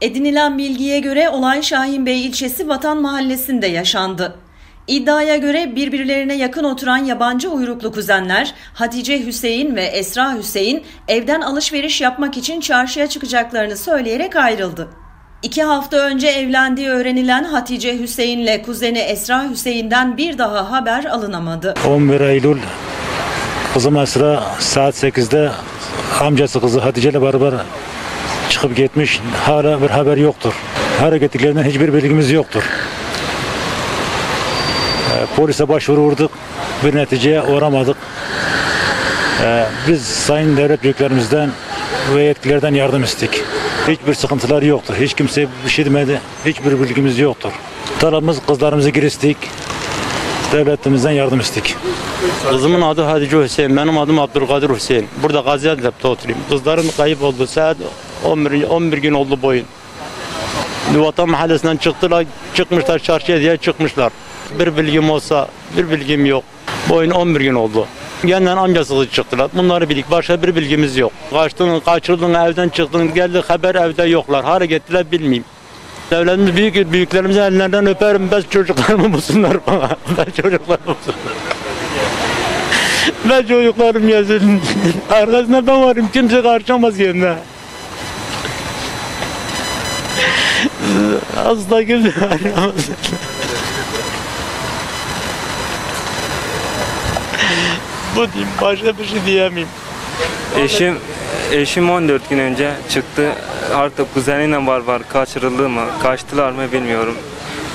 Edinilen bilgiye göre olay Şahinbey ilçesi Vatan Mahallesi'nde yaşandı. İddiaya göre birbirlerine yakın oturan yabancı uyruklu kuzenler Hatice Hüseyin ve Esra Hüseyin evden alışveriş yapmak için çarşıya çıkacaklarını söyleyerek ayrıldı. İki hafta önce evlendiği öğrenilen Hatice Hüseyin'le kuzeni Esra Hüseyin'den bir daha haber alınamadı. 11 Eylül kızım Esra saat 8'de amcası kızı Hatice ile beraber çıkıp gitmiş. Hala bir haber yoktur. Hareketlerinden hiçbir bilgimiz yoktur. Ee, Polise başvurduk. Bir neticeye uğramadık. Ee, Biz sayın devlet büyüklerimizden ve yetkililerden yardım istedik. Hiçbir sıkıntıları yoktur. Hiç kimse bir şey demedi. Hiçbir bilgimiz yoktur. Talabımız kızlarımızı giristik. Devletimizden yardım istedik. Kızımın adı Hatice Hüseyin, benim adım Abdülkadir Hüseyin. Burada Gaziantep'te oturuyorum. Kızlarım kayıp oldu. Saat 11, 11 gün oldu boyun. Vatan Mahallesi'nden çıktılar, çıkmışlar çarşıya diye çıkmışlar. Bir bilgim olsa, bir bilgim yok. Boyun 11 gün oldu. Yeniden amcası çıktılar. Bunları bildik. Başka bir bilgimiz yok. Kaçtın, kaçırdın, evden çıktın, geldi haber evde yoklar. Hareketler bilmeyeyim. Devletimiz büyük, büyüklerimizin ellerinden öperim. Ben çocuklarımı bulsunlar bana. Ben çocuklarımı bulsunlar. Ben çocuklarım yazın. Arkasında ben varım. Kimse karşılamaz kendine. Asla kimse karşılamaz. Bu diyeyim. Başka bir şey diyemeyim. Eşim eşim 14 gün önce çıktı. Artık kuzeniyle var var kaçırıldı mı, kaçtılar mı bilmiyorum.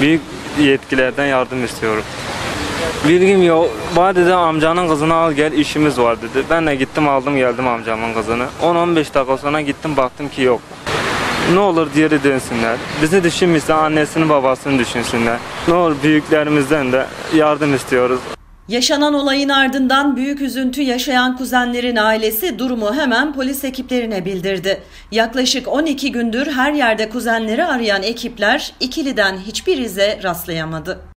Büyük yetkilerden yardım istiyorum. Bilgim yok. Bana dedi amcanın kızını al gel işimiz var dedi. Ben de gittim aldım geldim amcamın kızını. 10-15 dakika sonra gittim baktım ki yok. Ne olur geri dönsünler. Bizi düşünmüşse annesini babasını düşünsünler. Ne olur büyüklerimizden de yardım istiyoruz. Yaşanan olayın ardından büyük üzüntü yaşayan kuzenlerin ailesi durumu hemen polis ekiplerine bildirdi. Yaklaşık 12 gündür her yerde kuzenleri arayan ekipler ikiliden hiçbir ize rastlayamadı.